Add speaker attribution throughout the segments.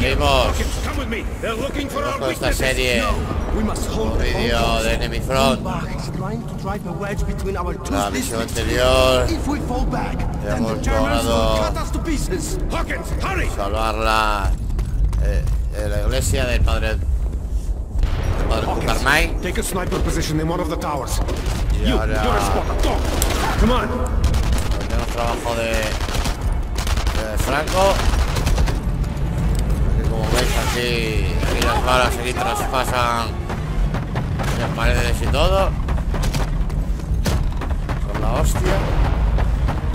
Speaker 1: Vimos Ojo esta serie. Un vídeo de Enemy Front. La misión anterior. Hemos logrado salvar la, eh, la iglesia del padre del padre
Speaker 2: Bucarmay
Speaker 1: y ahora tenemos trabajo de, de Franco. Pues, ves aquí, las balas aquí traspasan las paredes y todo. Con la hostia.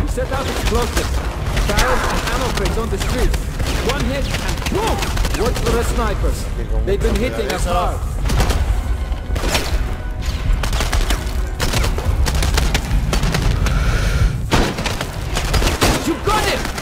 Speaker 3: We set up explosives, barrels and ammo crates on the streets. One hit and boom! Work for the snipers. They've been hitting us hard. You got it!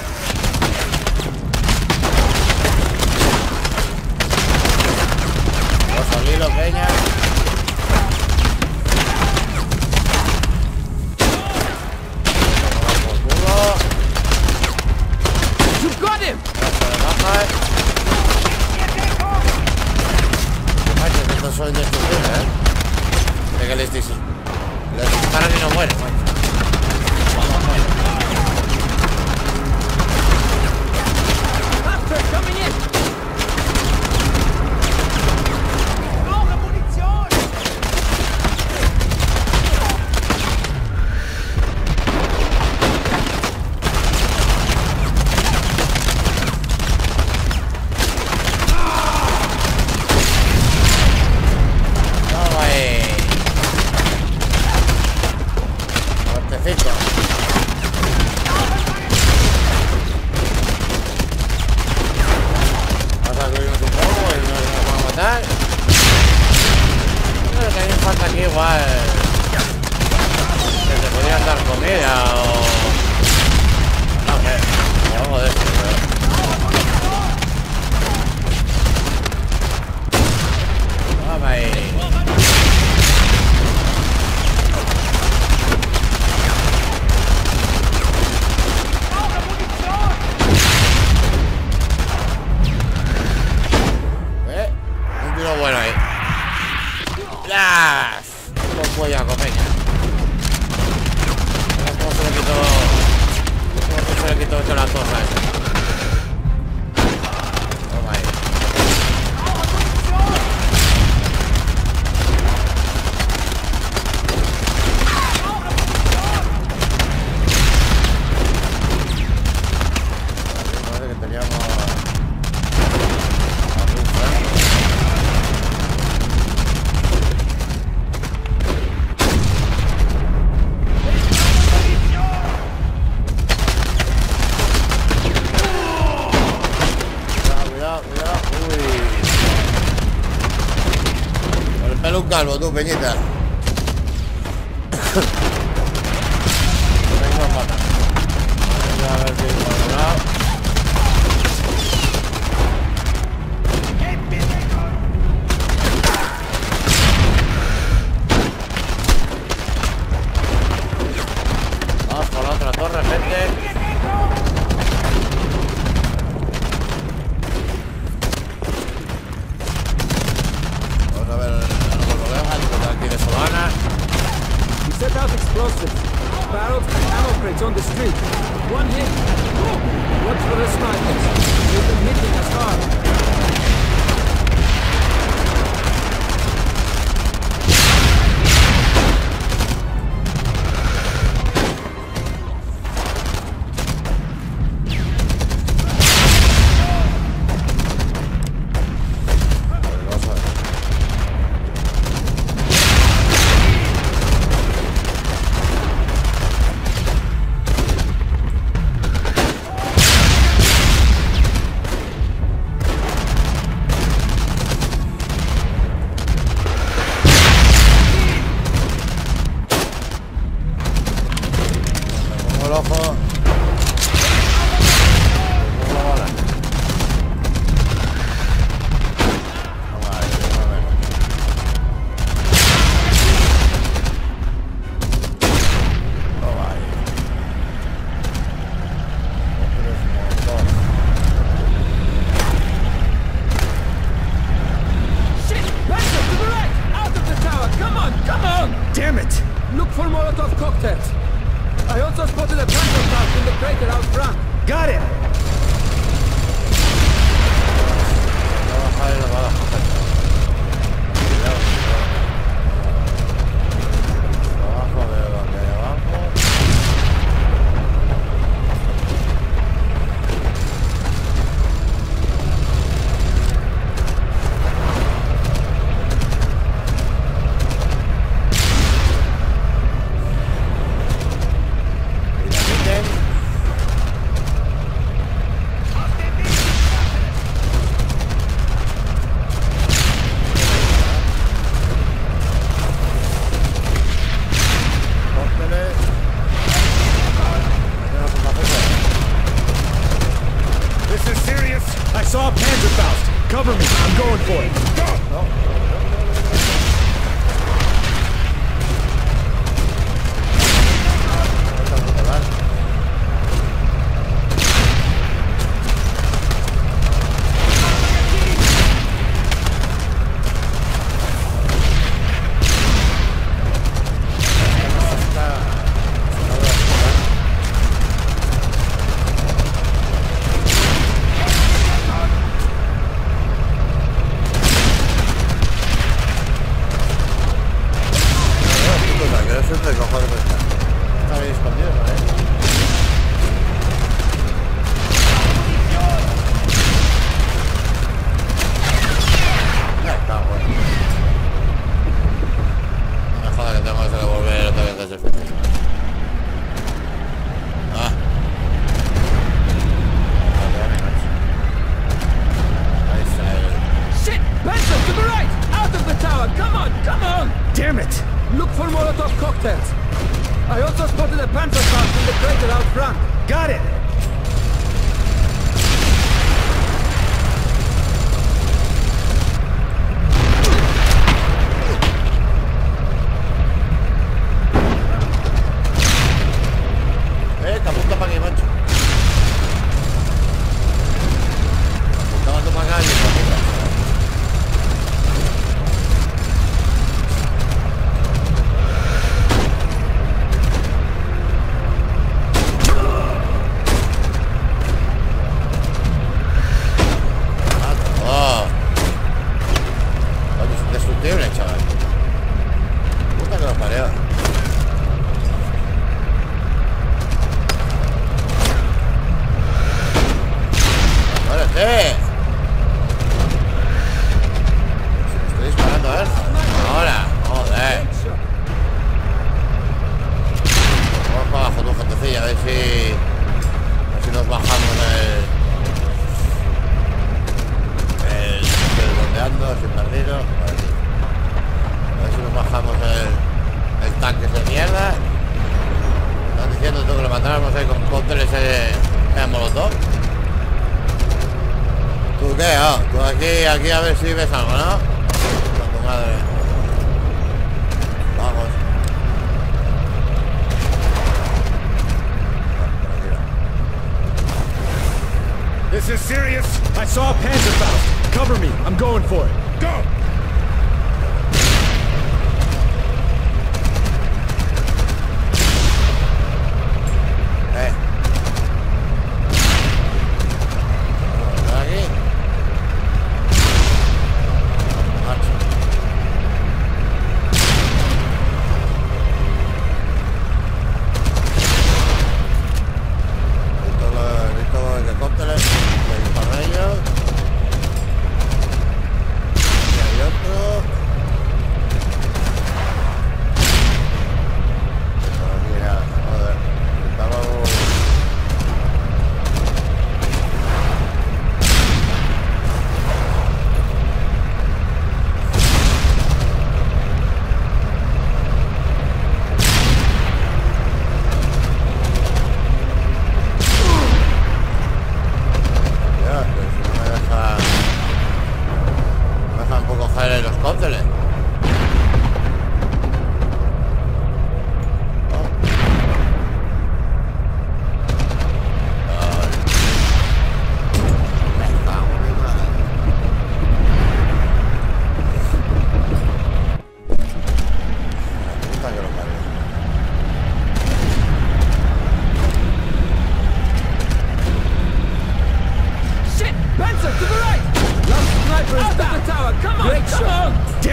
Speaker 3: Damn it!
Speaker 4: Look for Molotov cocktails. I also spotted a panther tank in the crater out front.
Speaker 3: Got it! どれだけ分かるか。かね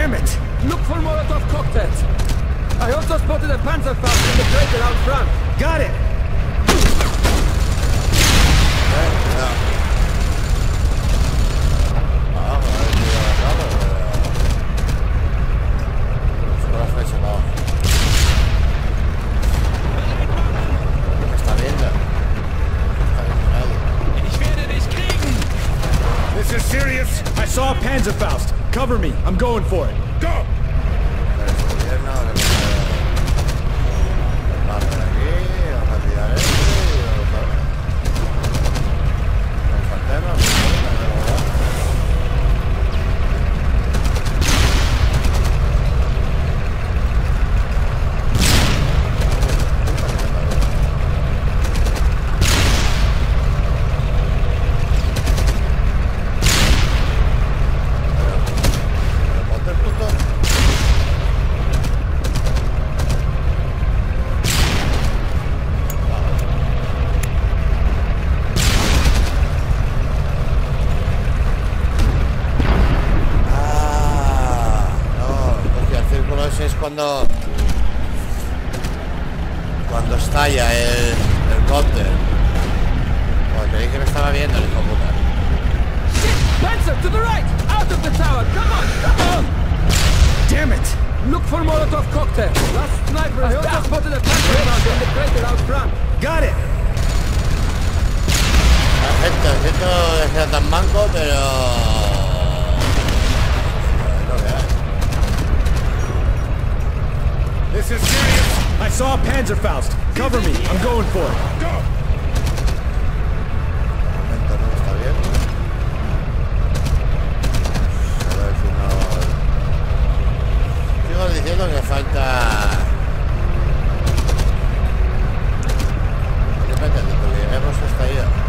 Speaker 3: Damn it!
Speaker 4: Look for Molotov cocktails! I also spotted a Panzerfaust in the crater out front.
Speaker 1: Got it! This is serious! I saw a Panzerfaust! Cover me. I'm going for it. Go!
Speaker 4: Look for Molotov cocktail. Last sniper, I also spotted a tanker in the crater out front.
Speaker 1: Got it.
Speaker 3: Perfecto, esto es tan manco, pero... Eh,
Speaker 1: this is serious. I saw a Panzerfaust. Cover me. I'm going for it. Go.
Speaker 3: entiendo que falta... Depende, que hasta ahí.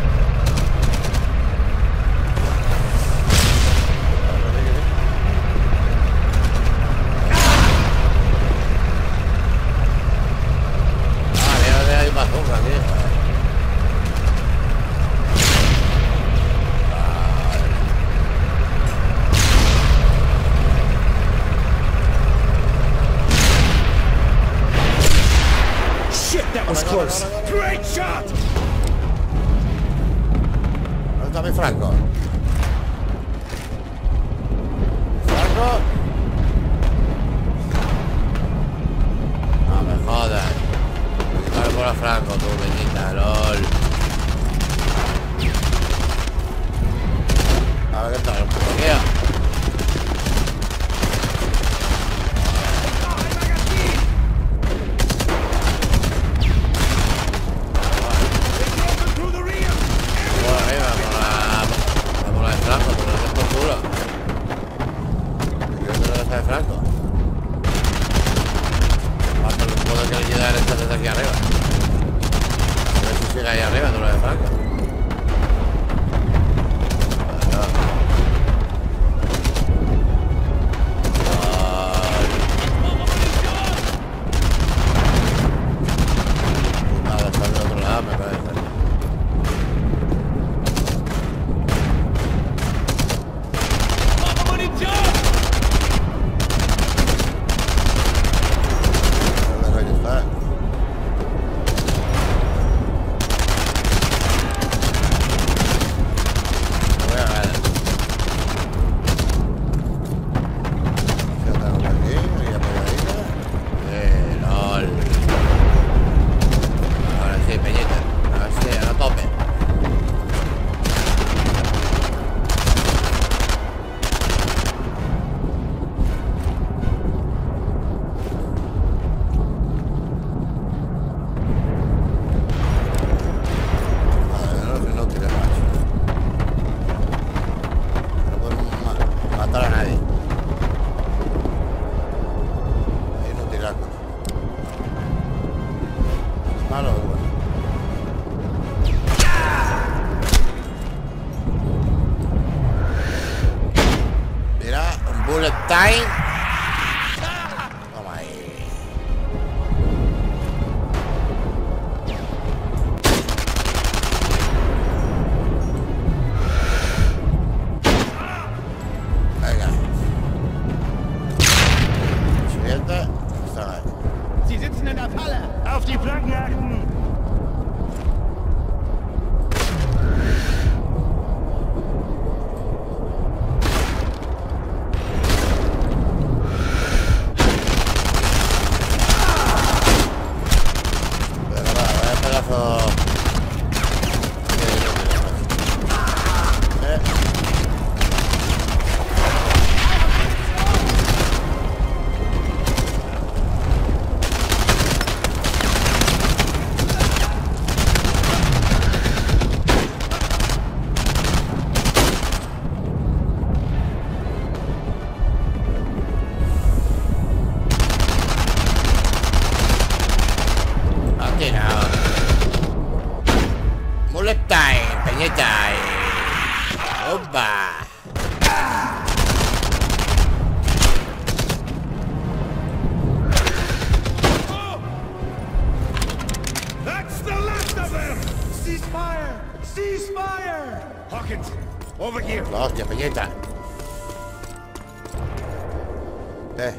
Speaker 3: La hostia, peñeta. Eh.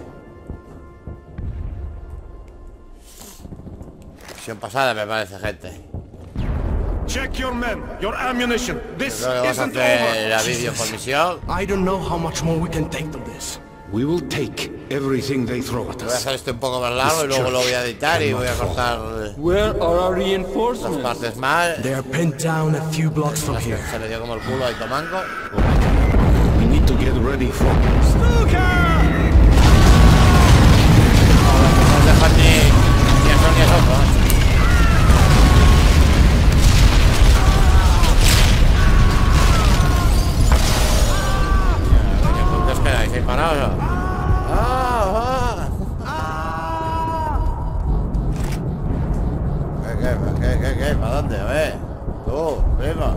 Speaker 3: Misión pasada me parece, gente.
Speaker 1: Check your men, your ammunition. This isn't
Speaker 3: la
Speaker 1: over.
Speaker 5: I don't know how much more we can take from this.
Speaker 6: We will take everything they throw at
Speaker 3: Voy a
Speaker 6: us.
Speaker 3: hacer esto un poco más largo y luego lo voy a editar y voy a cortar eh,
Speaker 4: Where are our
Speaker 3: las
Speaker 4: reinforcements?
Speaker 3: partes mal.
Speaker 5: They are pinned down a few blocks from here.
Speaker 3: Se le dio como el culo a Tomanco.
Speaker 6: We need to get ready for
Speaker 3: No dejan ni, ni a sol ni quedáis ahí parados? o? ¡Ah! ¡Ah! ¿Qué, qué, qué, qué, qué? ¿Para dónde? A ver. Tú, prima.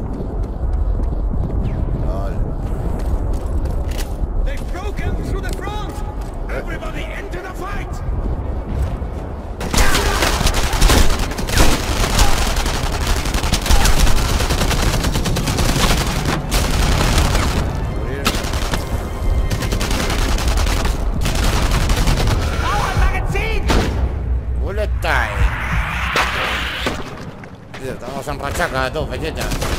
Speaker 3: 价格都很
Speaker 7: 认真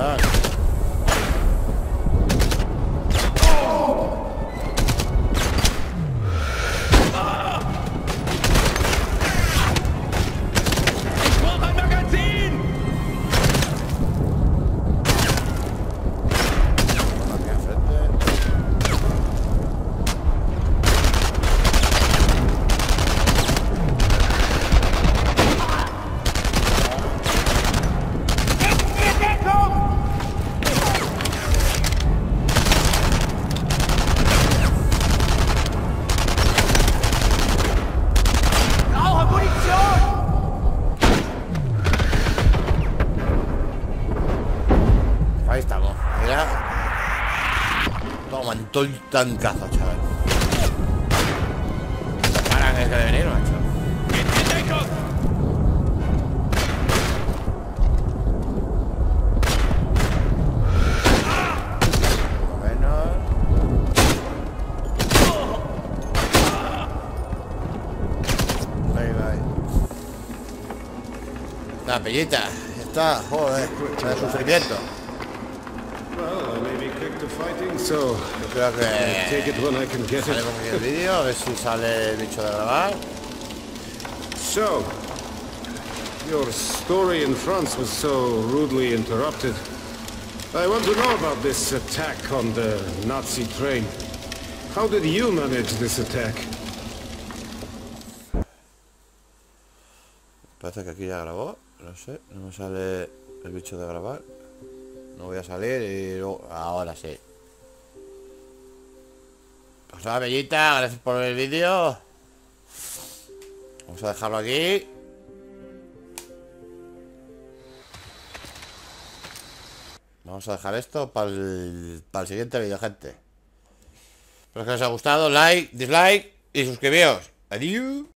Speaker 7: back.
Speaker 3: Montón tancazo, chaval. No paran es que de venir, macho. La pellita. Está, joder. De sufrimiento.
Speaker 1: Fighting, so
Speaker 3: Yo creo uh, eh.
Speaker 1: take
Speaker 3: que
Speaker 1: it when I can get it.
Speaker 3: el vídeo, a ver si sale el bicho de grabar.
Speaker 1: So, your story in France was so rudely interrupted. I want to know about this attack on the Nazi train. How did you manage this attack?
Speaker 3: Parece que aquí ya grabó. No sé, no me sale el bicho de grabar. No voy a salir y luego- ahora sí. Pues nada, Bellita, gracias por el vídeo. Vamos a dejarlo aquí. Vamos a dejar esto para el, para el siguiente vídeo, gente. Espero que os haya gustado. Like, dislike y suscribíos. Adiós.